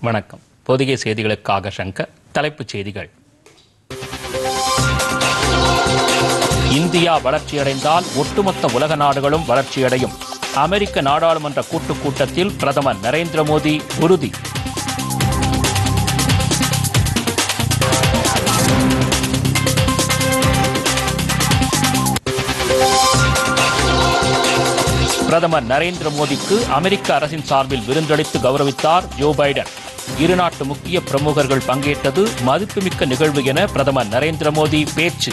வணக்கம். பொதிகை செய்திகளுக்காக சங்கர் தலைப்புச் செய்திகள். இந்தியா வளர்ச்சியடைந்தால் ஒட்டுமொத்த உலக நாடுகளும் வளர்ச்சியடையும். அமெரிக்க நாடாளுமன்ற கூட்டுக் கூட்டத்தில் பிரதமர் நரேந்திர மோடி உறுதி. பிரதமர் நரேந்திர மோடிக்கு அமெரிக்க அரசின் சார்பில் விருந்தளித்து கௌரவித்தார் ஜோ பைடன். இருநாட்டு முக்கிய பிரமுகர்கள் பங்கேற்றது மதிப்புமிக்க நிகழ்வு என பிரதமர் நரேந்திர மோடி பேச்சு.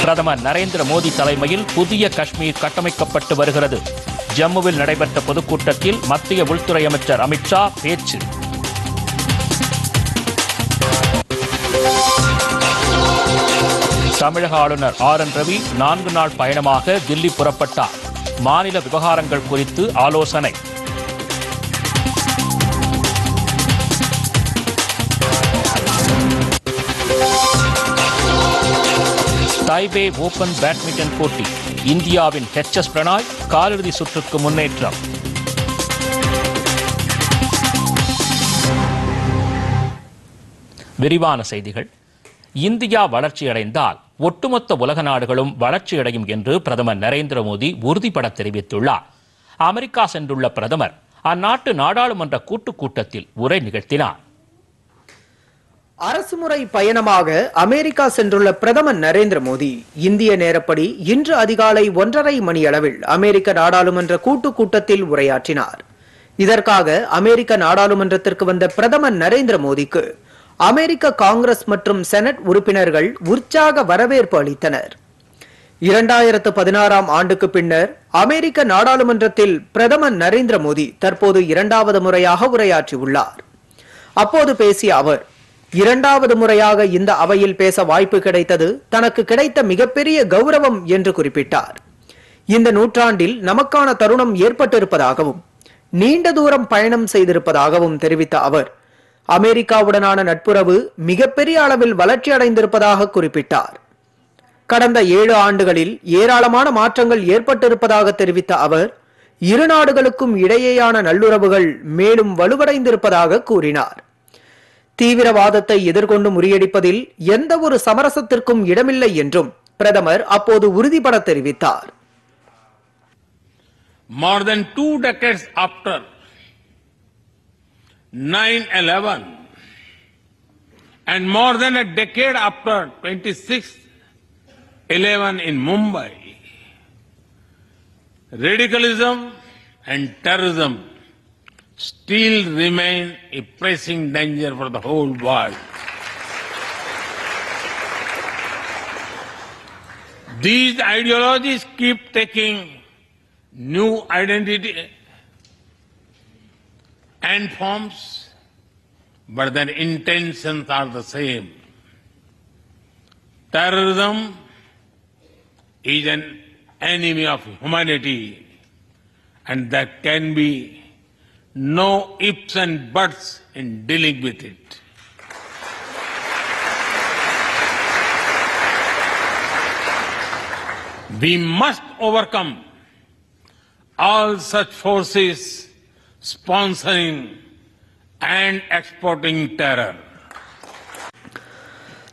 பிரதமர் நரேந்திர மோடி தலைமையில் புதிய காஷ்மீர் கட்டமைக்கப்பட்டு வருகிறது. ஜம்முவில் நடைபெற்ற பொதுக்கூட்டத்தில் மத்திய உள்துறை அமைச்சர் அமித்ஷா பேச்சு. தமிழக ஆளுநர் ஆர் என் ரவி நான்கு நாள் பயணமாக தில்லி புறப்பட்டார். மாநில விவகாரங்கள் குறித்து ஆலோசனை. தைபே ஓபன் பேட்மிண்டன் போட்டி. இந்தியாவின் ஹெச் எஸ் பிரணாய் காலிறுதி சுற்றுக்கு முன்னேற்றம். விரிவான செய்திகள். இந்தியா வளர்ச்சியடைந்தால் ஒட்டுமொத்த உலக நாடுகளும் வளர்ச்சியடையும் என்று பிரதமர் நரேந்திர மோடி உறுதிபட தெரிவித்துள்ளார். அமெரிக்கா சென்றுள்ள பிரதமர் அந்நாட்டு நாடாளுமன்ற கூட்டுக் கூட்டத்தில் உரை நிகழ்த்தினார். அரசுமுறை பயணமாக அமெரிக்கா சென்றுள்ள பிரதமர் நரேந்திர மோடி இந்திய நேரப்படி இன்று அதிகாலை ஒன்றரை மணி அளவில் அமெரிக்க நாடாளுமன்ற கூட்டுக் கூட்டத்தில் உரையாற்றினார். இதற்காக அமெரிக்க நாடாளுமன்றத்திற்கு வந்த பிரதமர் நரேந்திர மோடிக்கு அமெரிக்க காங்கிரஸ் மற்றும் செனட் உறுப்பினர்கள் உற்சாக வரவேற்பு அளித்தனர். இரண்டாயிரத்து பதினாறாம் ஆண்டுக்கு பின்னர் அமெரிக்க நாடாளுமன்றத்தில் பிரதமர் நரேந்திர மோடி தற்போது இரண்டாவது முறையாக உரையாற்றியுள்ளார் அப்போது பேசிய அவர் இரண்டாவது முறையாக இந்த அவையில் பேச வாய்ப்பு கிடைத்தது தனக்கு கிடைத்த மிகப்பெரிய கௌரவம் என்று குறிப்பிட்டார். இந்த நூற்றாண்டில் நமக்கான தருணம் ஏற்பட்டிருப்பதாகவும் நீண்ட தூரம் பயணம் செய்திருப்பதாகவும் தெரிவித்த அவர் அமெரிக்காவுடனான நட்புறவு மிகப்பெரிய அளவில் வளர்ச்சி அடைந்திருப்பதாக குறிப்பிட்டார். கடந்த ஏழு ஆண்டுகளில் ஏராளமான மாற்றங்கள் ஏற்பட்டிருப்பதாக தெரிவித்த அவர் இரு நாடுகளுக்கும் இடையேயான நல்லுறவுகள் மேலும் வலுவடைந்திருப்பதாக கூறினார். தீவிரவாதத்தை எதிர்கொண்டு முறியடிப்பதில் எந்த ஒரு சமரசத்திற்கும் இடமில்லை என்றும் பிரதமர் அப்போது உறுதிபட தெரிவித்தார். More than two decades after 9-11 and more than a decade after 26-11 in Mumbai, radicalism and terrorism still remain a pressing danger for the whole world. These ideologies keep taking new identity and forms, but their intentions are the same. Terrorism is an enemy of humanity, and there can be no ifs and buts in dealing with it. We must overcome all such forces sponsoring and exporting terror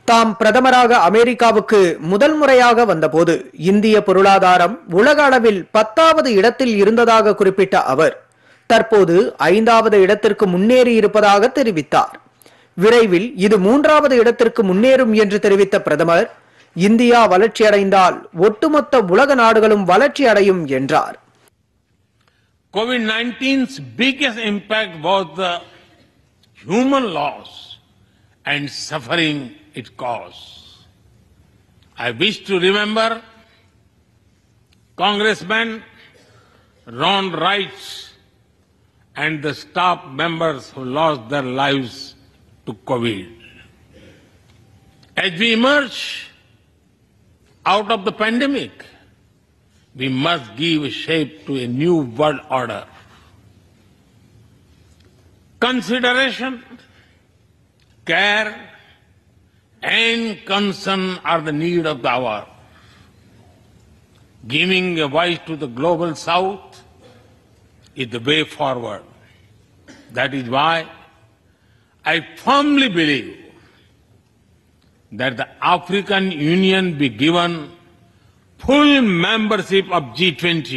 தாம் பிரதமராக அமெரிக்காவுக்கு முதல் முறையாக வந்தபோது இந்திய பொருளாதாரம் உலக அளவில் பத்தாவது இடத்தில் இருந்ததாக குறிப்பிட்ட அவர் தற்போது ஐந்தாவது இடத்திற்கு முன்னேறி இருப்பதாக தெரிவித்தார். விரைவில் இது மூன்றாவது இடத்திற்கு முன்னேறும் என்று தெரிவித்த பிரதமர் இந்தியா வளர்ச்சியடைந்தால் ஒட்டுமொத்த உலக நாடுகளும் வளர்ச்சி அடையும் என்றார். COVID 19's biggest impact was the human loss and suffering it caused. I wish to remember Congressman Ron Wright and the staff members who lost their lives to COVID. As we emerge out of the pandemic, we must give shape to a new world order. Consideration, care, and concern are the need of the hour. Giving a voice to the global south is the way forward. That is why I firmly believe that the African Union be given full membership of G20.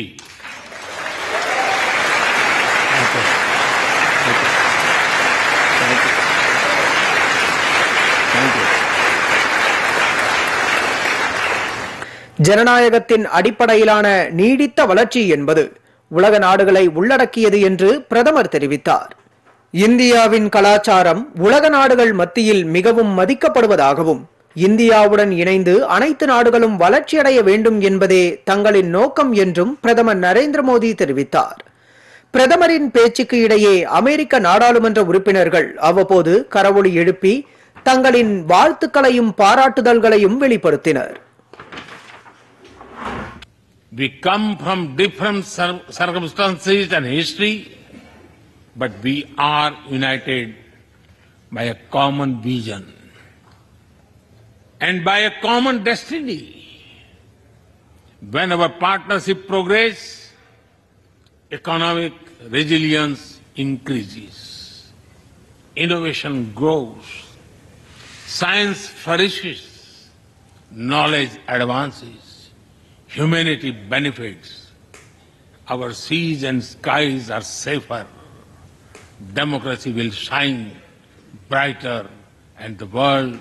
ஜனநாயகத்தின் அடிப்படையிலான நீடித்த வளர்ச்சி என்பது உலக நாடுகளை உள்ளடக்கியது என்று பிரதமர் தெரிவித்தார் இந்தியாவின் கலாச்சாரம் உலக நாடுகள் மத்தியில் மிகவும் மதிக்கப்படுவதாகவும் இந்தியாவுடன் இணைந்து அனைத்து நாடுகளும் வளர்ச்சியடைய வேண்டும் என்பதே தங்களின் நோக்கம் என்றும் பிரதமர் நரேந்திர மோடி தெரிவித்தார். பிரதமரின் பேச்சுக்கு இடையே அமெரிக்க நாடாளுமன்ற உறுப்பினர்கள் அவ்வப்போது கரவொளி எழுப்பி தங்களின் வாழ்த்துக்களையும் பாராட்டுதல்களையும் வெளிப்படுத்தினர். We come from different circumstances and history, but we are united by a common vision. And by a common destiny. When our partnership progresses, economic resilience increases, innovation grows, science flourishes, knowledge advances, humanity benefits, our seas and skies are safer, democracy will shine brighter, and the world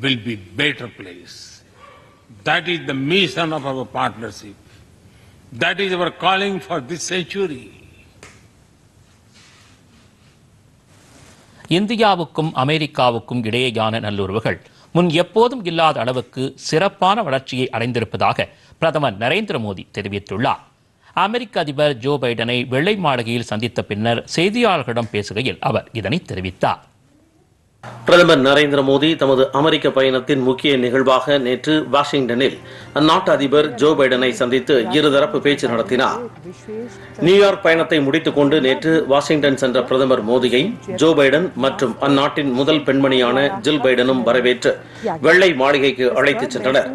will be better place. That is the mission of our partnership. That is our calling for this century. இந்தியாவுக்கும் அமெரிக்காவுக்கும் இடையேயான நல்லுறவுகள் முன் எப்போதும் இல்லாத அளவுக்கு சிறப்பான வளர்ச்சியை அடைந்திருப்பதாக பிரதமர் நரேந்திர மோடி தெரிவித்துள்ளார் அமெரிக்க அதிபர் ஜோ பைடனை வெள்ளை மாளிகையில் சந்தித்த பின்னர் செய்தியாளர்களிடம் பேசுகையில் அவர் இதனை தெரிவித்தார் பிரதமர் நரேந்திர மோடி தமது அமெரிக்க பயணத்தின் முக்கிய நிகழ்வாக நேற்று வாஷிங்டனில் அந்நாட்டு அதிபர் ஜோ பைடனை சந்தித்து இருதரப்பு பேச்சு நடத்தினார். நியூயார்க் பயணத்தை முடித்துக் கொண்டு நேற்று வாஷிங்டன் சென்ற பிரதமர் மோடியை ஜோ பைடன் மற்றும் அந்நாட்டின் முதல் பெண்மணியான ஜில் பைடனும் வரவேற்று வெள்ளை மாளிகைக்கு அழைத்துச் சென்றனர்.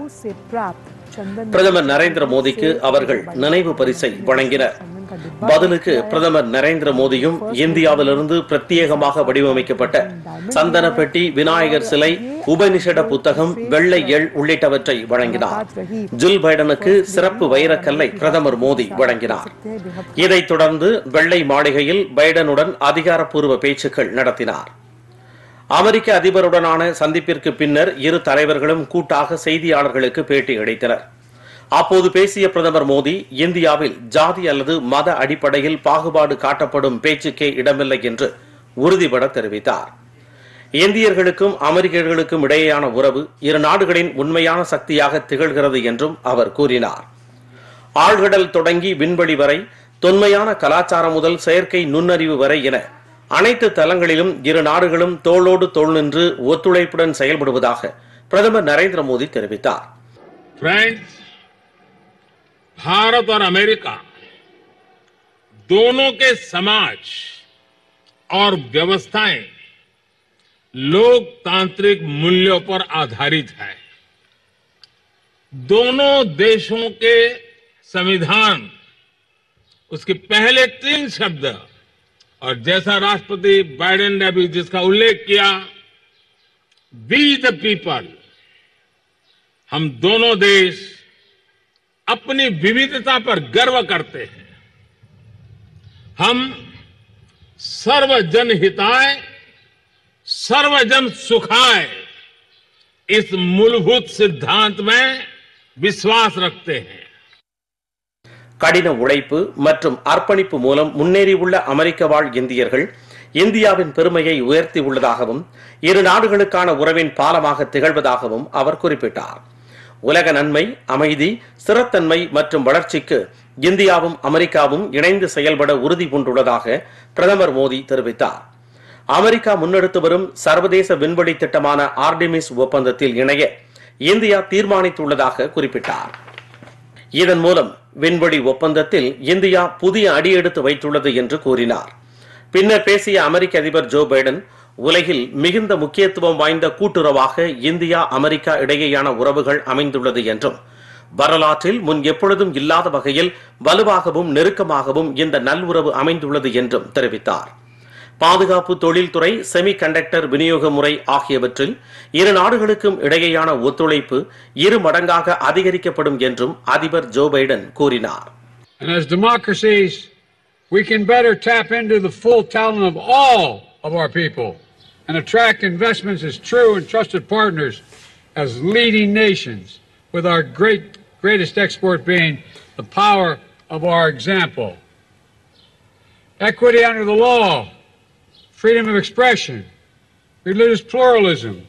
பிரதமர் நரேந்திர மோடிக்கு அவர்கள் நினைவு பரிசை வழங்கினர். பதிலுக்கு பிரதமர் நரேந்திர மோடியும் இந்தியாவிலிருந்து பிரத்யேகமாக வடிவமைக்கப்பட்ட சந்தன பெட்டி விநாயகர் சிலை உபனிஷட புத்தகம் வெள்ளை எள் உள்ளிட்டவற்றை வழங்கினார். ஜில் பைடனுக்கு சிறப்பு வைரக்கல்லை பிரதமர் மோடி வழங்கினார். இதைத் தொடர்ந்து வெள்ளை மாளிகையில் பைடனுடன் அதிகாரப்பூர்வ பேச்சுக்கள் நடத்தினார். அமெரிக்க அதிபருடனான சந்திப்பிற்கு பின்னர் இரு தலைவர்களும் கூட்டாக செய்தியாளர்களுக்கு பேட்டி அளித்தனர். அப்போது பேசிய பிரதமர் மோடி இந்தியாவில் ஜாதி அல்லது மத அடிப்படையில் பாகுபாடு காட்டப்படும் பேச்சுக்கே இடமில்லை என்று உறுதிபட தெரிவித்தார். இந்தியர்களுக்கும் அமெரிக்கர்களுக்கும் இடையேயான உறவு இரு நாடுகளின் உண்மையான சக்தியாக திகழ்கிறது என்றும் அவர் கூறினார். ஆழ்கடல் தொடங்கி விண்வெளி வரை தொன்மையான கலாச்சாரம் முதல் செயற்கை நுண்ணறிவு வரை என அனைத்து தளங்களிலும் இரு நாடுகளும் தோளோடு தோல் நின்று ஒத்துழைப்புடன் செயல்படுவதாக பிரதமர் நரேந்திர மோடி தெரிவித்தார். भारत और अमेरिका दोनों के समाज और व्यवस्थाएँ लोकतांत्रिक मूल्यों पर आधारित है। दोनों देशों के संविधान, उसके पहले तीन शब्द, और जैसा राष्ट्रपति बाइडेन ने अभी जिसका उल्लेख किया वी द पीपल हम दोनों देश अपनी विविधता पर गर्व करते हैं हम सर्वजन हिताय सर्वजन सुखाय इस मूलभूत सिद्धांत में विश्वास रखते हैं கடின உழைப்பு மற்றும் அர்ப்பணிப்பு மூலம் முன்னேறியுள்ள அமெரிக்க வாழ் இந்தியர்கள் இந்தியாவின் பெருமையை உயர்த்தி உள்ளதாகவும் இரு நாடுகளுக்கான உறவின் பாலமாக திகழ்வதாகவும் அவர் குறிப்பிட்டார் உலக நன்மை அமைதி ஸ்திரத்தன்மை மற்றும் வளர்ச்சிக்கு இந்தியாவும் அமெரிக்காவும் இணைந்து செயல்பட உறுதி பூண்டுள்ளதாக பிரதமர் மோடி தெரிவித்தார். அமெரிக்கா முன்னெடுத்து வரும் சர்வதேச விண்வெளி திட்டமான ஆர்டிமிஸ் ஒப்பந்தத்தில் இணைய இந்தியா தீர்மானித்துள்ளதாக குறிப்பிட்டார். இதன் மூலம் விண்வெளி ஒப்பந்தத்தில் இந்தியா புதிய அடியெடுத்து வைத்துள்ளது என்று கூறினார். பின்னர் பேசிய அமெரிக்க அதிபர் ஜோ பைடன் உலகில் மிகுந்த முக்கியத்துவம் வாய்ந்த கூட்டுறவாக இந்தியா அமெரிக்கா இடையேயான உறவுகள் அமைந்துள்ளது என்றும் வரலாற்றில் முன் எப்பொழுதும் இல்லாத வகையில் வலுவாகவும் நெருக்கமாகவும் இந்த நல்லுறவு அமைந்துள்ளது என்றும் தெரிவித்தார். பாதுகாப்பு தொழில்துறை செமி கண்டக்டர் விநியோக முறை ஆகியவற்றில் இரு நாடுகளுக்கும் இடையேயான ஒத்துழைப்பு இரு மடங்காக அதிகரிக்கப்படும் என்றும் அதிபர் ஜோ பைடன் கூறினார். And as democracies, we can better tap into the full talent of all of our people. And attract investments as true and trusted partners as leading nations, with our great greatest export being the power of our example. Equity under the law, freedom of expression, religious pluralism,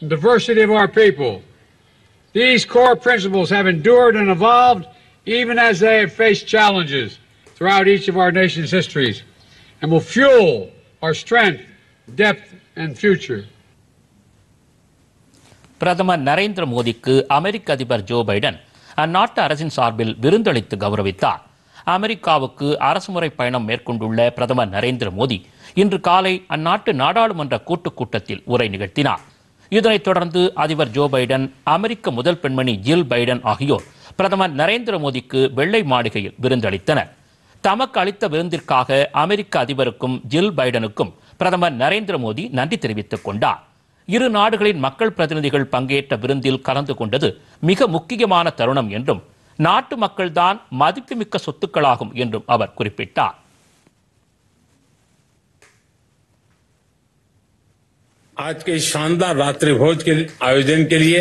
and diversity of our people. These core principles have endured and evolved even as they have faced challenges throughout each of our nation's histories and will fuel our strength, depth, and future. பிரதமர் நரேந்திர மோடிக்கு அமெரிக்க அதிபர் Joe Biden அந்நாட்டு அரசின் சார்பில் விருந்தளித்து கௌரவித்தார். அமெரிக்காவுக்கு அரசுமுறை பயணம் மேற்கொண்டுள்ள பிரதமர் நரேந்திர மோடி இன்று காலை அந்நாட்டு நாடாளுமன்ற கூட்டுக் கூட்டத்தில் உரை நிகழ்த்தினார். இதனைத் தொடர்ந்து அதிபர் ஜோ பைடன் அமெரிக்க முதல் பெண்மணி ஜில் பைடன் ஆகியோர் பிரதமர் நரேந்திர மோடிக்கு வெள்ளை மாளிகையில் விருந்தளித்தனர். தமக்கு அளித்த விருந்திற்காக அமெரிக்க அதிபருக்கும் ஜில் பைடனுக்கும் பிரதமர் நரேந்திர மோடி நன்றி தெரிவித்துக் கொண்டார் இரு நாடுகளின் மக்கள் பிரதிநிதிகள் பங்கேற்ற விருந்தில் கலந்து கொண்டது மிக முக்கியமான தருணம் என்றும் நாட்டு மக்கள்தான் மதிப்புமிக்க சொத்துக்களாகும் என்றும் அவர் குறிப்பிட்டார் आज के इस शानदार रात्रि भोज के आयोजन के लिए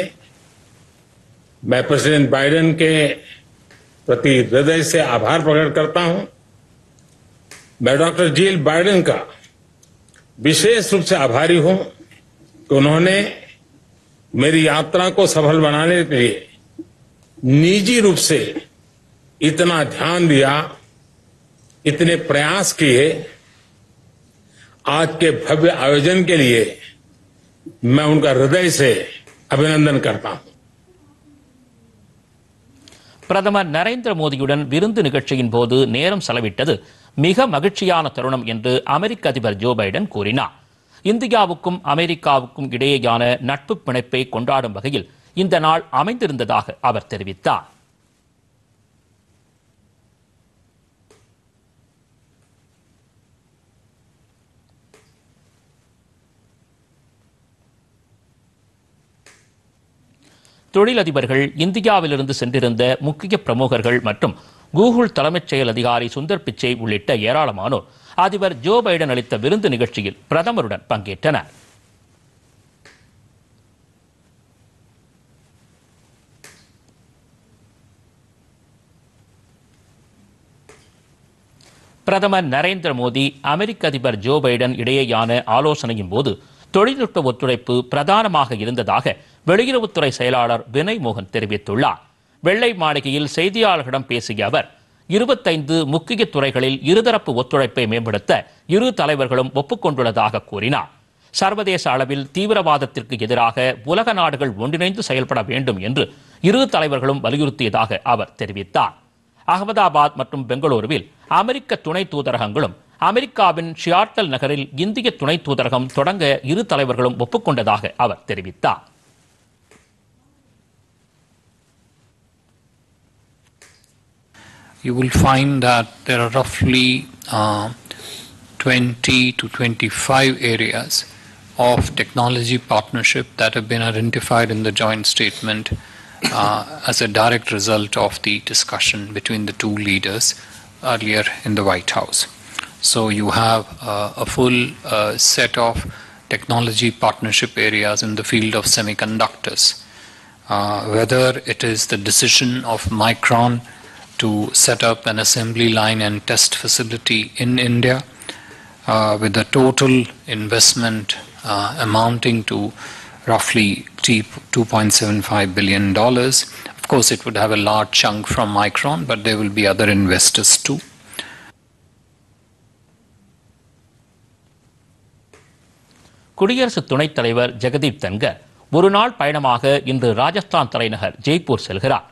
मैं प्रेसिडेंट बाइडेन के प्रति हृदय से आभार प्रकट करता हूं मैं डॉक्टर जील बाइडेन का विशेष रूप से आभारी हूं कि उन्होंने मेरी यात्रा को सफल बनाने के लिए निजी रूप से इतना ध्यान दिया इतने प्रयास किए आज के भव्य आयोजन के लिए मैं उनका हृदय से अभिनंदन करता हूं பிரதமர் நரேந்திர மோடியுடன் விருந்து நிகழ்ச்சியின் போது நேரம் செலவிட்டது மிக மகிழ்ச்சியான தருணம் என்று அமெரிக்க அதிபர் ஜோ பைடன் கூறினார். இந்தியாவுக்கும் அமெரிக்காவுக்கும் இடையேயான நட்பு பிணைப்பை கொண்டாடும் வகையில் இந்த நாள் அமைந்திருந்ததாக அவர் தெரிவித்தார். தொழிலதிபர்கள் இந்தியாவிலிருந்து சென்றிருந்த முக்கிய பிரமுகர்கள் மற்றும் கூகுள் தலைமைச் செயல் அதிகாரி சுந்தர் பிச்சை உள்ளிட்ட ஏராளமானோர் அதிபர் ஜோ பைடன் அளித்த விருந்து நிகழ்ச்சியில் பிரதமருடன் பங்கேற்றனர். பிரதமர் நரேந்திர மோடி அமெரிக்க அதிபர் ஜோ பைடன் இடையேயான ஆலோசனையின் போது தொழில்நுட்ப ஒத்துழைப்பு பிரதானமாக இருந்ததாக வெளியுறவுத்துறை செயலாளர் வினய் மோகன் தெரிவித்துள்ளார். வெள்ளை மாளிகையில் செய்தியாளர்களிடம் பேசிய அவர் இருபத்தைந்து முக்கிய துறைகளில் இருதரப்பு ஒத்துழைப்பை மேம்படுத்த இரு தலைவர்களும் ஒப்புக்கொண்டுள்ளதாக கூறினார். சர்வதேச அளவில் தீவிரவாதத்திற்கு எதிராக உலக நாடுகள் ஒன்றிணைந்து செயல்பட வேண்டும் என்று இரு தலைவர்களும் வலியுறுத்தியதாக அவர் தெரிவித்தார். அகமதாபாத் மற்றும் பெங்களூருவில் அமெரிக்க துணை தூதரகங்களும் அமெரிக்காவின் ஷியாட்டல் நகரில் இந்திய துணை தூதரகம் தொடங்க இரு தலைவர்களும் ஒப்புக்கொண்டதாக அவர் தெரிவித்தார். You will find that there are roughly uh, 20 to 25 areas of technology partnership that have been identified in the joint statement uh, as a direct result of the discussion between the two leaders earlier in the White House. So you have uh, a full uh, set of technology partnership areas in the field of semiconductors. Uh, whether it is the decision of Micron to set up an assembly line and test facility in India uh, with a total investment uh, amounting to roughly $2.75 billion. Of course, it would have a large chunk from Micron, but there will be other investors too. குடியரசு துணைத் தலைவர் ஜெகதீப் தன்கர் ஒரு நாள் பயணமாக இன்று ராஜஸ்தான் தலைநகர் ஜெய்ப்பூர் செல்கிறார்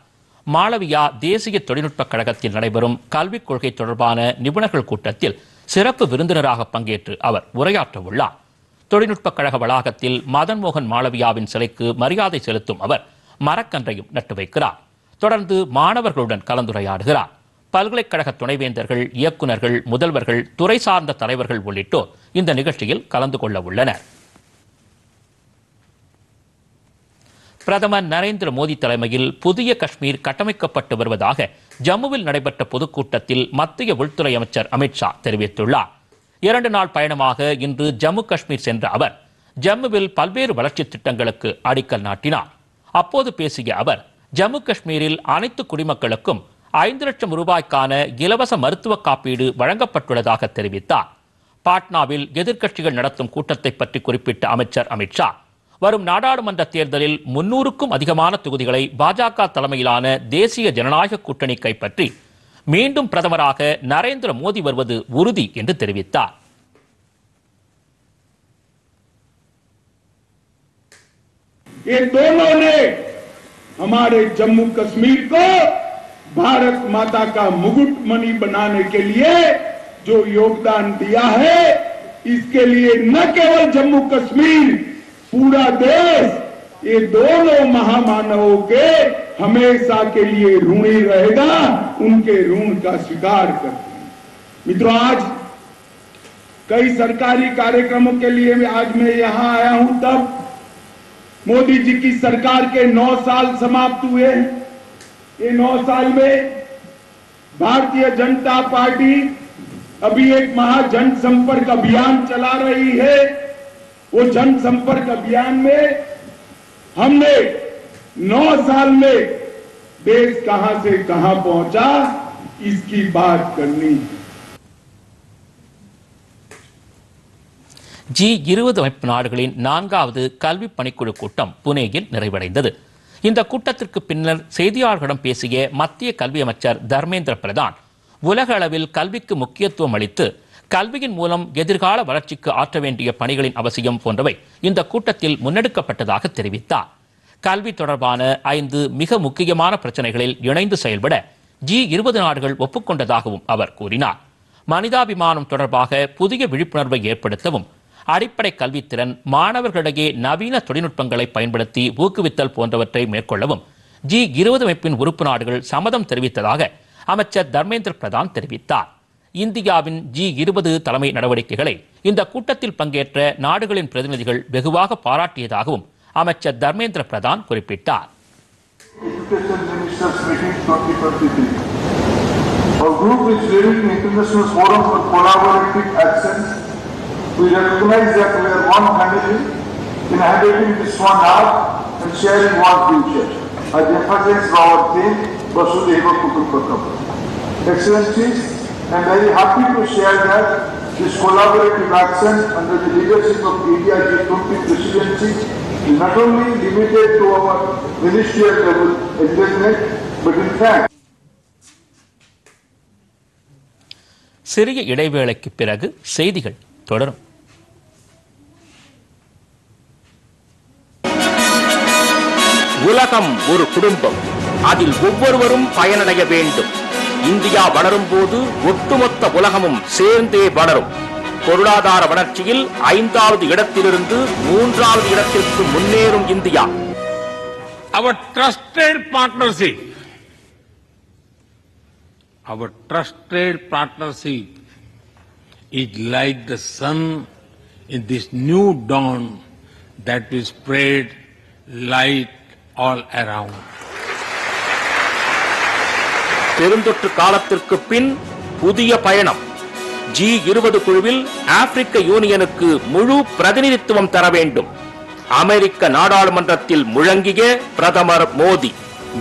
மாளவியா தேசிய தொழில்நுட்பக் கழகத்தில் நடைபெறும் கல்விக் கொள்கை தொடர்பான நிபுணர்கள் கூட்டத்தில் சிறப்பு விருந்தினராக பங்கேற்று அவர் உரையாற்ற உள்ளார் தொழில்நுட்பக் கழக வளாகத்தில் மதன் மோகன் மாளவியாவின் சிலைக்கு மரியாதை செலுத்தும் அவர் மரக்கன்றையும் நட்டு வைக்கிறார். தொடர்ந்து மாணவர்களுடன் கலந்துரையாடுகிறார். பல்கலைக்கழக துணைவேந்தர்கள் இயக்குநர்கள் முதல்வர்கள் துறை சார்ந்த தலைவர்கள் உள்ளிட்டோர் இந்த நிகழ்ச்சியில் கலந்து கொள்ள உள்ளனர் பிரதமர் நரேந்திர மோடி தலைமையில் புதிய காஷ்மீர் கட்டமைக்கப்பட்டு வருவதாக ஜம்முவில் நடைபெற்ற பொதுக்கூட்டத்தில் மத்திய உள்துறை அமைச்சர் அமித்ஷா தெரிவித்துள்ளார். இரண்டு நாள் பயணமாக இன்று ஜம்மு காஷ்மீர் சென்ற அவர் ஜம்முவில் பல்வேறு வளர்ச்சித் திட்டங்களுக்கு அடிக்கல் நாட்டினார். அப்போது பேசிய அவர் ஜம்மு காஷ்மீரில் அனைத்து குடிமக்களுக்கும் ஐந்து லட்சம் ரூபாய்க்கான இலவச மருத்துவ காப்பீடு வழங்கப்பட்டுள்ளதாக தெரிவித்தார். பாட்னாவில் எதிர்க்கட்சிகள் நடத்தும் கூட்டத்தை பற்றி குறிப்பிட்ட அமைச்சர் அமித்ஷா வரும் நாடாளுமன்ற தேர்தலில் முன்னூறுக்கும் அதிகமான தொகுதிகளை பாஜக தலைமையிலான தேசிய ஜனநாயக கூட்டணி கைப்பற்றி மீண்டும் பிரதமராக நரேந்திர மோடி வருவது உறுதி என்று தெரிவித்தார் ये दोनों ने हमारे जम्मू कश्मीर को भारत माता का मुकुट मणि बनाने के लिए जो योगदान दिया है इसके लिए न केवल जम्मू कश्मीर पूरा देश ये दोनों महामानवों के हमेशा के लिए ऋणी रहेगा, उनके ऋण का स्वीकार करते हैं मित्रों, आज कई सरकारी कार्यक्रमों के लिए मैं आज मैं यहाँ आया हूँ, तब मोदी जी की सरकार के नौ साल समाप्त हुए ये नौ साल में भारतीय जनता पार्टी अभी एक महाजन संपर्क अभियान चला रही है। वो जन संपर्क अभियान में हमने नौ साल में देश कहां से कहां पहुंचा इसकी बात करनी है ஜி இருபது அமைப்பு நாடுகளின் நான்காவது கல்வி பணிக்குழு கூட்டம் புனேயில் நிறைவடைந்தது இந்த கூட்டத்திற்கு பின்னர் செய்தியாளர்களிடம் பேசிய மத்திய கல்வி அமைச்சர் தர்மேந்திர பிரதான் உலக அளவில் கல்விக்கு முக்கியத்துவம் அளித்து கல்வியின் மூலம் எதிர்கால வளர்ச்சிக்கு ஆற்ற வேண்டிய பணிகளின் அவசியம் போன்றவை இந்த கூட்டத்தில் முன்னெடுக்கப்பட்டதாக தெரிவித்தார். கல்வி தொடர்பான ஐந்து மிக முக்கியமான பிரச்சனைகளில் இணைந்து செயல்பட ஜி இருபது நாடுகள் ஒப்புக்கொண்டதாகவும் அவர் கூறினார். மனிதாபிமானம் தொடர்பாக புதிய விழிப்புணர்வை ஏற்படுத்தவும் அடிப்படை கல்வித்திறன் மாணவர்களிடையே நவீன தொழில்நுட்பங்களை பயன்படுத்தி ஊக்குவித்தல் போன்றவற்றை மேற்கொள்ளவும் ஜி இருபது அமைப்பின் உறுப்பு நாடுகள் சம்மதம் தெரிவித்ததாக அமைச்சர் தர்மேந்திர பிரதான் தெரிவித்தார். இந்தியாவின் ஜி இருபது தலைமை நடவடிக்கைகளை இந்த கூட்டத்தில் பங்கேற்ற நாடுகளின் பிரதிநிதிகள் வெகுவாக பாராட்டியதாகவும் அமைச்சர் தர்மேந்திர பிரதான் குறிப்பிட்டார் Education Ministers Meeting 2023. Our group is leading the International Forum for Collaborative Actions. We recognize that we are one family inhabiting this one earth and sharing one future. As emphasized by our theme, Vasudhaiva Kutumbakam. Excellencies, I am very happy to share that this collaborative action under the leadership of India G20 presidency is not only limited to our ministerial level engagement, but in fact சிறிய இடைவேளைக்கு பிறகு செய்திகள் தொடரும் உலகம் ஒரு குடும்பம் அதில் ஒவ்வொருவரும் பயனடைய வேண்டும் இந்தியா வளரும் போது ஒட்டுமொத்த உலகமும் சேர்ந்தே வளரும் பொருளாதார வளர்ச்சியில் ஐந்தாவது இடத்திலிருந்து மூன்றாவது இடத்திற்கு முன்னேறும் India our trusted partnership our trusted partnership it like the sun in this new dawn that is spread light all around பெருந்தொற்று காலத்திற்கு பின் புதிய பயணம் ஜி இருபது குழுவில் ஆப்பிரிக்க யூனியனுக்கு முழு பிரதிநிதித்துவம் தர வேண்டும் அமெரிக்க நாடாளுமன்றத்தில் முழங்கிய பிரதமர் Modi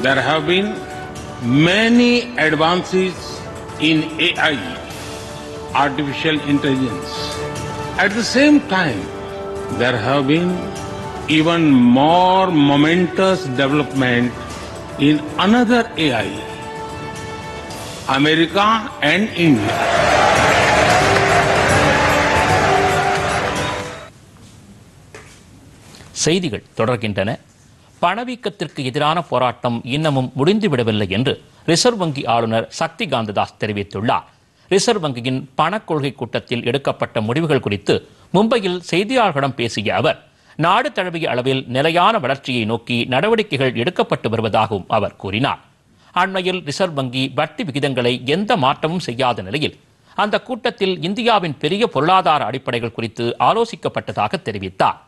There have been many advances in AI, artificial intelligence. At the same time, there have been even more momentous development in another AI, America and India. செய்திகள் தொடர்கின்றன. பணவீக்கத்திற்கு எதிரான போராட்டம் இன்னமும் முடிந்துவிடவில்லை என்று ரிசர்வ் வங்கி ஆளுநர் சக்தி காந்ததாஸ் தெரிவித்துள்ளார். ரிசர்வ் வங்கியின் பணக்கொள்கை கூட்டத்தில் எடுக்கப்பட்ட முடிவுகள் குறித்து மும்பையில் செய்தியாளர்களிடம் பேசிய அவர் நாடு தழுவிய அளவில் நிலையான வளர்ச்சியை நோக்கி நடவடிக்கைகள் எடுக்கப்பட்டு வருவதாகவும் அவர் கூறினார். அண்மையில் ரிசர்வ் வங்கி வட்டி விகிதங்களை எந்த மாற்றமும் செய்யாத நிலையில் அந்த கூட்டத்தில் இந்தியாவின் பெரிய பொருளாதார அடிப்படைகள் குறித்து ஆலோசிக்கப்பட்டதாக தெரிவித்தார்.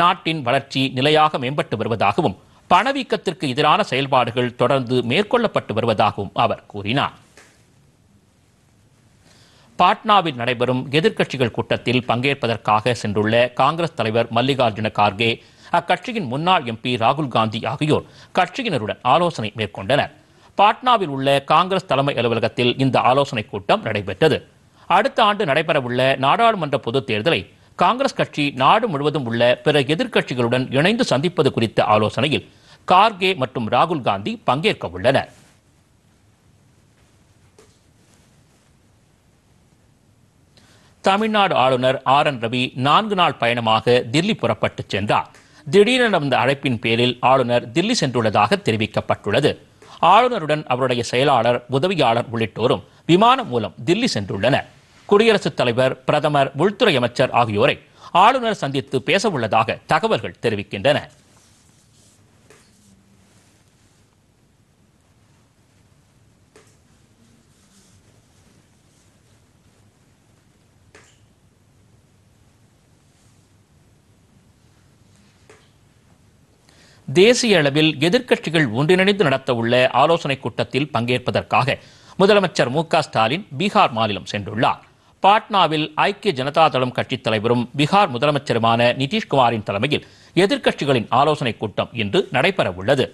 நாட்டின் வளர்ச்சி நிலையாக மேம்பட்டு வருவதாகவும் பணவீக்கத்திற்கு எதிரான செயல்பாடுகள் தொடர்ந்து மேற்கொள்ளப்பட்டு வருவதாகவும் அவர் கூறினார். பாட்னாவில் நடைபெறும் எதிர்க்கட்சிகள் கூட்டத்தில் பங்கேற்பதற்காக சென்றுள்ள காங்கிரஸ் தலைவர் மல்லிகார்ஜுன கார்கே அக்கட்சியின் முன்னாள் எம்பி ராகுல் காந்தி ஆகியோர் கட்சியினருடன் ஆலோசனை மேற்கொண்டனர். பாட்னாவில் உள்ள காங்கிரஸ் தலைமை அலுவலகத்தில் இந்த ஆலோசனைக் கூட்டம் நடைபெற்றது. அடுத்த ஆண்டு நடைபெறவுள்ள நாடாளுமன்ற பொதுத் தேர்தலை காங்கிரஸ் கட்சி நாடு முழுவதும் உள்ள பிற எதிர்க்கட்சிகளுடன் இணைந்து சந்திப்பது குறித்த ஆலோசனையில் கார்கே மற்றும் ராகுல் காந்தி பங்கேற்க உள்ளனர். தமிழ்நாடு ஆளுநர் ஆர் என் ரவி நான்கு நாள் பயணமாக தில்லி புறப்பட்டுச் சென்றார். திடீரென வந்த அழைப்பின் பேரில் ஆளுநர் தில்லி சென்றுள்ளதாக தெரிவிக்கப்பட்டுள்ளது. ஆளுநருடன் அவருடைய செயலாளர் உதவியாளர் உள்ளிட்டோரும் விமானம் மூலம் தில்லி சென்றுள்ளனர். குடியரசுத் தலைவர் பிரதமர் உள்துறை அமைச்சர் ஆகியோரை ஆளுநர் சந்தித்து பேசவுள்ளதாக தகவல்கள் தெரிவிக்கின்றன. தேசிய அளவில் எதிர்க்கட்சிகள் ஒன்றிணைந்து நடத்தவுள்ள ஆலோசனைக் கூட்டத்தில் பங்கேற்பதற்காக முதலமைச்சர் மு க ஸ்டாலின் பீகார் மாநிலம் சென்றுள்ளார். பாட்னாவில் ஐக்கிய ஜனதா தளம் கட்சித் தலைவரும் பீகார் முதலமைச்சருமான நிதிஷ்குமாரின் தலைமையில் எதிர்க்கட்சிகளின் ஆலோசனைக் கூட்டம் இன்று நடைபெறவுள்ளது.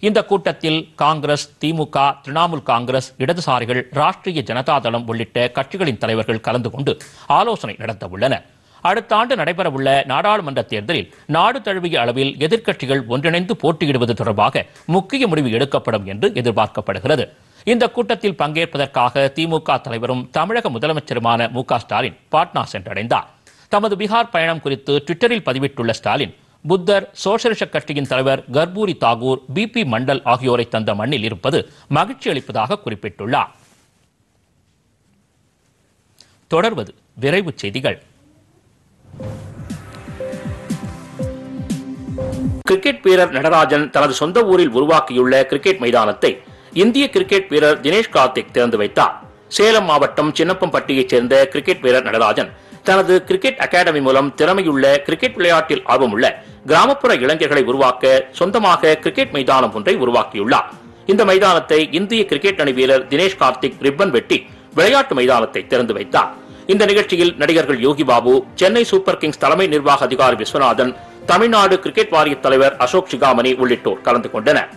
இந்த கூட்டத்தில் காங்கிரஸ் திமுக திரிணாமுல் காங்கிரஸ் இடதுசாரிகள் ராஷ்டிரிய ஜனதா தளம் உள்ளிட்ட கட்சிகளின் தலைவர்கள் கலந்து கொண்டு ஆலோசனை நடத்தவுள்ளனர். அடுத்த ஆண்டு நடைபெறவுள்ள நாடாளுமன்ற தேர்தலில் நாடு தழுவிய அளவில் எதிர்க்கட்சிகள் ஒன்றிணைந்து போட்டியிடுவது தொடர்பாக முக்கிய முடிவு எடுக்கப்படும் என்று எதிர்பார்க்கப்படுகிறது. இந்த கூட்டத்தில் பங்கேற்பதற்காக திமுக தலைவரும் தமிழக முதலமைச்சருமான மு க ஸ்டாலின் பாட்னா சென்றடைந்தார். தமது பீகார் பயணம் குறித்து ட்விட்டரில் பதிவிட்டுள்ள ஸ்டாலின் புத்தர் சோசலிச கட்சியின் தலைவர் கர்பூரி தாகூர் பி பி மண்டல் ஆகியோரை தந்த மண்ணில் இருப்பது மகிழ்ச்சி அளிப்பதாக குறிப்பிட்டுள்ளார். தொடர்வது விரைவுச் செய்திகள். கிரிக்கெட் வீரர் நடராஜன் தனது சொந்த ஊரில் உருவாக்கியுள்ள கிரிக்கெட் மைதானத்தை இந்திய கிரிக்கெட் வீரர் தினேஷ் கார்த்திக் திறந்து வைத்தார். சேலம் மாவட்டம் சின்னப்பம்பட்டியைச் சேர்ந்த கிரிக்கெட் வீரர் நடராஜன் தனது கிரிக்கெட் அகாடமி மூலம் திறமையுள்ள கிரிக்கெட் விளையாட்டில் ஆர்வமுள்ள கிராமப்புற இளைஞர்களை உருவாக்க சொந்தமாக கிரிக்கெட் மைதானம் ஒன்றை உருவாக்கியுள்ளார். இந்த மைதானத்தை இந்திய கிரிக்கெட் அணி வீரர் தினேஷ் கார்த்திக் ரிப்பன் வெட்டி விளையாட்டு மைதானத்தை திறந்து வைத்தார். இந்த நிகழ்ச்சியில் நடிகர்கள் யோகி பாபு சென்னை சூப்பர் கிங்ஸ் தலைமை நிர்வாக அதிகாரி விஸ்வநாதன் தமிழ்நாடு கிரிக்கெட் வாரிய தலைவர் அசோக் சிகாமணி உள்ளிட்டோர் கலந்து கொண்டனர்.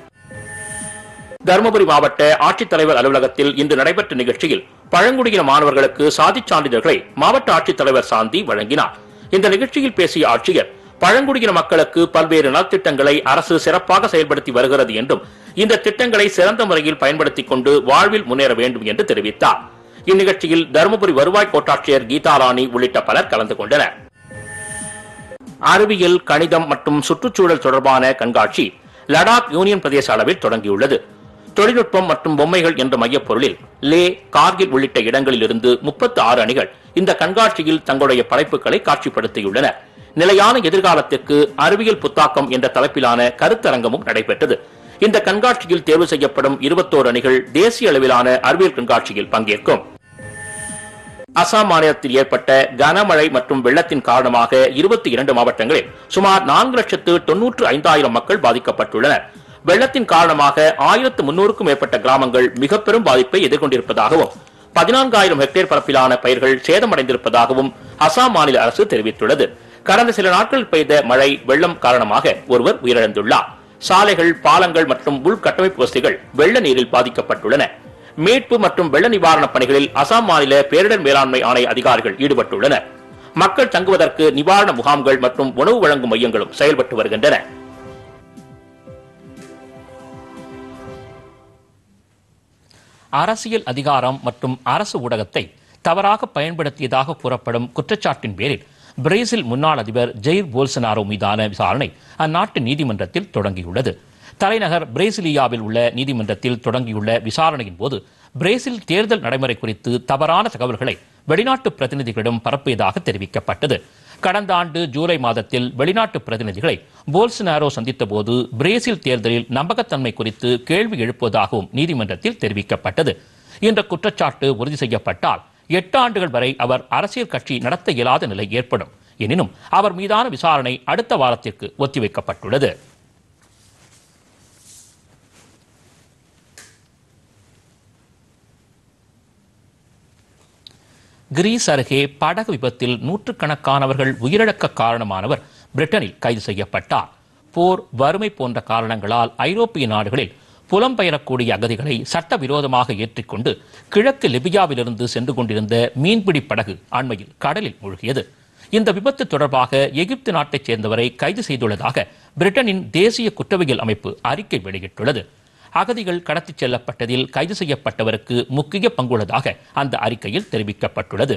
தருமபுரி மாவட்ட ஆட்சித்தலைவர் அலுவலகத்தில் இன்று நடைபெற்ற நிகழ்ச்சியில் பழங்குடியின மாணவர்களுக்கு சாதிச் சான்றிதழ்களை மாவட்ட ஆட்சித்தலைவர் சாந்தி வழங்கினார். இந்த நிகழ்ச்சியில் பேசிய ஆட்சியர் பழங்குடியின மக்களுக்கு பல்வேறு நலத்திட்டங்களை அரசு சிறப்பாக செயல்படுத்தி வருகிறது என்றும் இந்த திட்டங்களை சிறந்த முறையில் பயன்படுத்திக் கொண்டு வாழ்வில் முன்னேற வேண்டும் என்று தெரிவித்தார். இந்நிகழ்ச்சியில் தருமபுரி வருவாய் கோட்டாட்சியர் கீதாராணி உள்ளிட்ட பலர் கலந்து கொண்டனர். அறிவியல் கணிதம் மற்றும் சுற்றுச்சூழல் தொடர்பான கண்காட்சி லடாக் யூனியன் பிரதேச அளவில் தொடங்கியுள்ளது. தொழில்நுட்பம் மற்றும் பொம்மைகள் என்ற மையப்பொருளில் லே கார்கில் உள்ளிட்ட இடங்களில் இருந்து முப்பத்து ஆறு அணிகள் இந்த கண்காட்சியில் தங்களுடைய படைப்புகளை காட்சிப்படுத்தியுள்ளன. நிலையான எதிர்காலத்திற்கு அறிவியல் புத்தாக்கம் என்ற தலைப்பிலான கருத்தரங்கமும் நடைபெற்றது. இந்த கண்காட்சியில் தேர்வு செய்யப்படும் இருபத்தோரு அணிகள் தேசிய அளவிலான அறிவியல் கண்காட்சியில் பங்கேற்கும். அசாம் மாநிலத்தில் ஏற்பட்ட கனமழை மற்றும் வெள்ளத்தின் காரணமாக இருபத்தி இரண்டு மாவட்டங்களில் சுமார் நான்கு லட்சத்து தொன்னூற்று ஐந்தாயிரம் மக்கள் பாதிக்கப்பட்டுள்ளனர். வெள்ளத்தின் காரணமாக ஆயிரத்து முன்னூறுக்கும் மேற்பட்ட கிராமங்கள் மிக பெரும் பாதிப்பை எதிர்கொண்டிருப்பதாகவும் பதினான்காயிரம் ஹெக்டேர் பரப்பிலான பயிர்கள் சேதமடைந்திருப்பதாகவும் அசாம் மாநில அரசு தெரிவித்துள்ளது. கடந்த சில நாட்கள் பெய்த மழை வெள்ளம் காரணமாக ஒருவர் உயிரிழந்துள்ளார். சாலைகள் பாலங்கள் மற்றும் உள்கட்டமைப்பு வசதிகள் வெள்ள நீரில் பாதிக்கப்பட்டுள்ளன. மீட்பு மற்றும் வெள்ள நிவாரணப் பணிகளில் அசாம் மாநில பேரிடர் மேலாண்மை ஆணைய அதிகாரிகள் ஈடுபட்டுள்ளனர். மக்கள் தங்குவதற்கு நிவாரண முகாம்கள் மற்றும் உணவு வழங்கும் மையங்களும் செயல்பட்டு வருகின்றன. அரசியல் அதிகாரம் மற்றும் அரசு ஊடகத்தை தவறாக பயன்படுத்தியதாக கூறப்படும் குற்றச்சாட்டின் பேரில் பிரேசில் முன்னாள் அதிபர் ஜெயிர் போல்சனாரோ மீதான விசாரணை அந்நாட்டு நீதிமன்றத்தில் தொடங்கியுள்ளது. தலைநகர் பிரேசிலியாவில் உள்ள நீதிமன்றத்தில் தொடங்கியுள்ள விசாரணையின் போது பிரேசில் தேர்தல் நடைமுறை குறித்து தவறான தகவல்களை வெளிநாட்டு பிரதிநிதிகளிடம் பரப்பியதாக தெரிவிக்கப்பட்டது. கடந்த ஆண்டு ஜூலை மாதத்தில் வெளிநாட்டு பிரதிநிதிகளை போல்சனாரோ சந்தித்த போது பிரேசில் தேர்தலில் நம்பகத்தன்மை குறித்து கேள்வி எழுப்புவதாகவும் நீதிமன்றத்தில் தெரிவிக்கப்பட்டது. இந்த குற்றச்சாட்டு உறுதி செய்யப்பட்டால் எட்டு ஆண்டுகள் வரை அவர் அரசியல் கட்சி நடத்த இயலாத நிலை ஏற்படும். எனினும் அவர் மீதான விசாரணை அடுத்த வாரத்திற்கு ஒத்திவைக்கப்பட்டுள்ளது. கிரீஸ் அருகே படகு விபத்தில் நூற்றுக்கணக்கானவர்கள் உயிரிழக்க காரணமானவர் பிரிட்டனில் கைது செய்யப்பட்டார். போர் வறுமை போன்ற காரணங்களால் ஐரோப்பிய நாடுகளில் புலம்பெயரக்கூடிய அகதிகளை சட்டவிரோதமாக ஏற்றிக்கொண்டு கிழக்கு லிபியாவிலிருந்து சென்று கொண்டிருந்த மீன்பிடி படகு அண்மையில் கடலில் மூழ்கியது. இந்த விபத்து தொடர்பாக எகிப்து நாட்டைச் சேர்ந்தவரை கைது செய்துள்ளதாக பிரிட்டனின் தேசிய குற்றவியல் அமைப்பு அறிக்கை வெளியிட்டுள்ளது. அகதிகள் கடத்திச் செல்லப்பட்டதில் கைது செய்யப்பட்டவருக்கு முக்கிய பங்குள்ளதாக அந்த அறிக்கையில் தெரிவிக்கப்பட்டுள்ளது.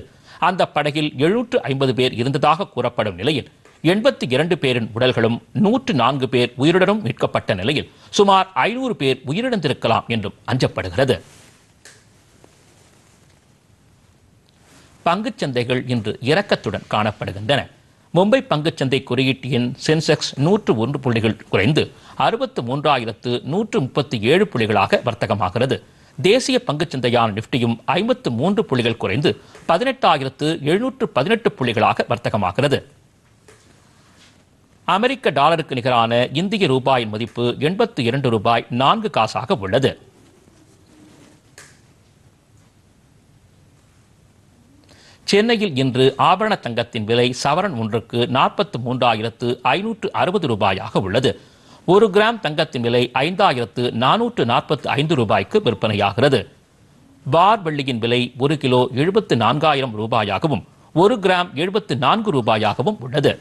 அந்த படகில் எழுநூற்று ஐம்பது பேர் இருந்ததாக கூறப்படும் நிலையில் எண்பத்தி இரண்டு பேரின் உடல்களும் நூற்று நான்கு பேர் உயிருடனும் மீட்கப்பட்ட நிலையில் சுமார் ஐநூறு பேர் உயிரிழந்திருக்கலாம் என்றும் அஞ்சப்படுகிறது. பங்குச் சந்தைகள் இன்று இறக்கத்துடன் காணப்படுகின்றன. மும்பை பங்குச்சந்தை குறியீட்டு எண் சென்செக்ஸ் நூற்று ஒன்று புள்ளிகள் குறைந்து அறுபத்து மூன்றாயிரத்து நூற்று முப்பத்தி ஏழு புள்ளிகளாக வர்த்தகமாகிறது. தேசிய பங்குச்சந்தையான நிப்டியும் ஐம்பத்து மூன்று புள்ளிகள் குறைந்து பதினெட்டாயிரத்து எழுநூற்று பதினெட்டு புள்ளிகளாக வர்த்தகமாகிறது. அமெரிக்க டாலருக்கு நிகரான இந்திய ரூபாயின் மதிப்பு எண்பத்து இரண்டு ரூபாய் நான்கு காசாக உள்ளது. சென்னையில் இன்று ஆபரண தங்கத்தின் விலை சவரன் ஒன்றுக்கு நாற்பத்து மூன்றாயிரத்து ஐநூற்று அறுபது ரூபாயாக உள்ளது. ஒரு கிராம் தங்கத்தின் விலை ஐந்தாயிரத்து நானூற்று நாற்பத்து ஐந்து ரூபாய்க்கு விற்பனையாகிறது. பார் வெள்ளியின் விலை ஒரு கிலோ எழுபத்து நான்காயிரம் ரூபாயாகவும் ஒரு கிராம் எழுபத்து நான்கு ரூபாயாகவும் உள்ளது.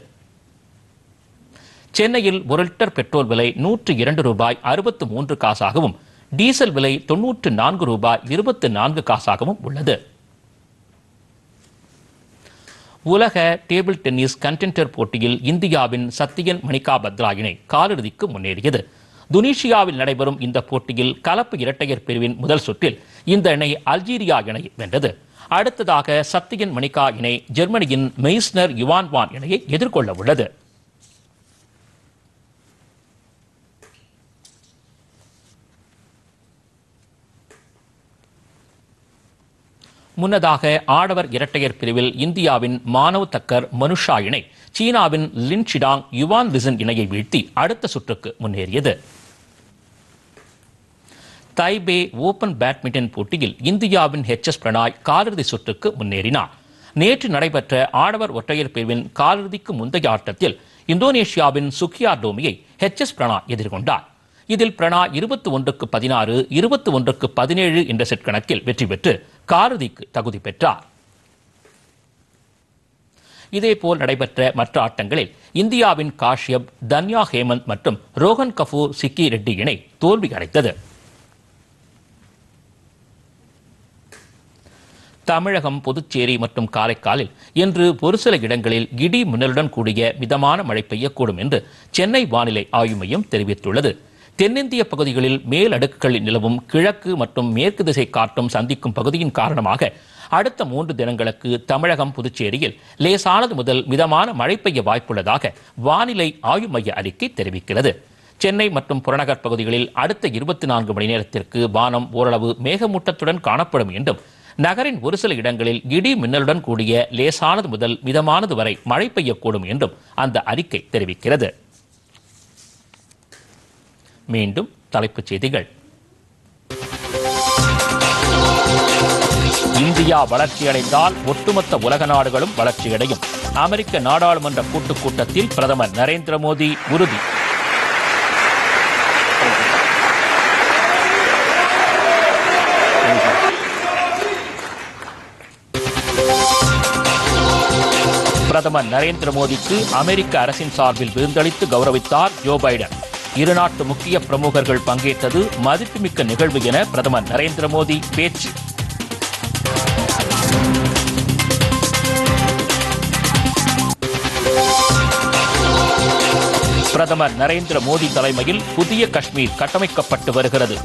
சென்னையில் ஒரு லிட்டர் பெட்ரோல் விலை நூற்று இரண்டு ரூபாய் அறுபத்து மூன்று காசாகவும் டீசல் விலை தொன்னூற்று நான்கு ரூபாய் இருபத்து நான்கு காசாகவும் உள்ளது. உலக டேபிள் டென்னிஸ் கண்டென்டர் போட்டியில் இந்தியாவின் சத்தியன் மணிகா பத்ரா இணை காலிறுதிக்கு முன்னேறியது. துனிஷியாவில் நடைபெறும் இந்த போட்டியில் கலப்பு இரட்டையர் பிரிவின் முதல் சுற்றில் இந்த இணை அல்ஜீரியா இணை வென்றது. அடுத்ததாக சத்தியன் மணிகா இணை ஜெர்மனியின் மெய்ஸ்னர் யுவான் வான் இணையை எதிர்கொள்ள உள்ளது. முன்னதாக ஆடவர் இரட்டையர் பிரிவில் இந்தியாவின் மானவ் தக்கர் மனுஷா இணை சீனாவின் லின் யுவான் லிசன் இணையை வீழ்த்தி அடுத்த சுற்றுக்கு முன்னேறியது. தைபே ஓபன் பேட்மிண்டன் போட்டியில் இந்தியாவின் ஹெச் எஸ் பிரணாய் காலிறுதி சுற்றுக்கு முன்னேறினார். நேற்று நடைபெற்ற ஆடவர் ஒற்றையர் பிரிவின் காலிறுதிக்கு முந்தைய ஆட்டத்தில் இந்தோனேஷியாவின் சுக்கியா டோமியை ஹெச் எஸ் பிரணாய் எதிர்கொண்டார். இதில் பிரணா இருபத்தி ஒன்றுக்கு பதினாறு இருபத்தி ஒன்றுக்கு பதினேழு என்ற செட் கணக்கில் வெற்றி பெற்று காலிறுதிக்கு தகுதி பெற்றார். இதேபோல் நடைபெற்ற மற்ற ஆட்டங்களில் இந்தியாவின் காஷ்யப் தன்யா ஹேமந்த் மற்றும் ரோஹன் கபூர் சிக்கி ரெட்டி இணை தோல்வி அடைத்தது. தமிழகம் புதுச்சேரி மற்றும் காரைக்காலில் இன்று ஒரு சில இடங்களில் இடி மின்னலுடன் கூடிய மிதமான மழை பெய்யக்கூடும் என்று சென்னை வானிலை ஆய்வு மையம் தெரிவித்துள்ளது. தென்னிந்திய பகுதிகளில் மேல் அடுக்குகளில் நிலவும் கிழக்கு மற்றும் மேற்கு திசை காற்றும் சந்திக்கும் பகுதியின் காரணமாக அடுத்த மூன்று தினங்களுக்கு தமிழகம் புதுச்சேரியில் லேசானது முதல் மிதமான மழை பெய்ய வாய்ப்புள்ளதாக வானிலை ஆய்வு மைய அறிக்கை தெரிவிக்கிறது. சென்னை மற்றும் புறநகர் பகுதிகளில் அடுத்த இருபத்தி நான்கு மணி நேரத்திற்கு வானம் ஓரளவு மேகமூட்டத்துடன் காணப்படும் என்றும் நகரின் ஒரு சில இடங்களில் இடி மின்னலுடன் கூடிய லேசானது முதல் மிதமானது வரை மழை பெய்யக்கூடும் என்றும் அந்த அறிக்கை தெரிவிக்கிறது. மீண்டும் தலைப்புச் செய்திகள். இந்தியா வளர்ச்சியடைந்தால் ஒட்டுமொத்த உலக நாடுகளும் வளர்ச்சியடையும். அமெரிக்க நாடாளுமன்ற கூட்டுக் கூட்டத்தில் பிரதமர் நரேந்திர மோடி உறுதி. பிரதமர் நரேந்திர மோடிக்கு அமெரிக்க அரசின் சார்பில் விருந்தளித்து கௌரவித்தார் ஜோ பைடன். இருநாட்டு முக்கிய பிரமுகர்கள் பங்கேற்றது மதிப்புமிக்க நிகழ்வு என பிரதமர் நரேந்திர மோடி பேச்சு. பிரதமர் நரேந்திர மோடி தலைமையில் புதிய காஷ்மீர் கட்டமைக்கப்பட்டு வருகிறது.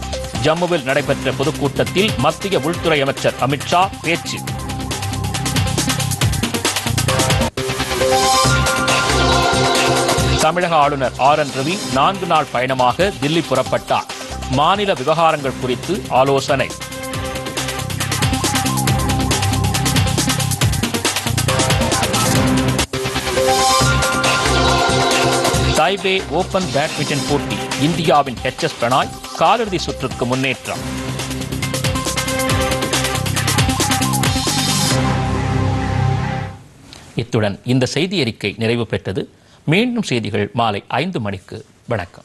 ஜம்முவில் நடைபெற்ற பொதுக்கூட்டத்தில் மத்திய உள்துறை அமைச்சர் அமித்ஷா பேச்சு. தமிழக ஆளுநர் ஆர் என் ரவி நான்கு நாள் பயணமாக தில்லி புறப்பட்டார். மாநில விவகாரங்கள் குறித்து ஆலோசனை. தைபே ஓபன் பேட்மிண்டன் போட்டி இந்தியாவின் ஹெச் எஸ் பிரணாய் காலிறுதி சுற்றுக்கு முன்னேற்றம். இத்துடன் இந்த செய்தி அறிக்கை நிறைவு பெற்றது. மீண்டும் செய்திகள் மாலை ஐந்து மணிக்கு. வணக்கம்.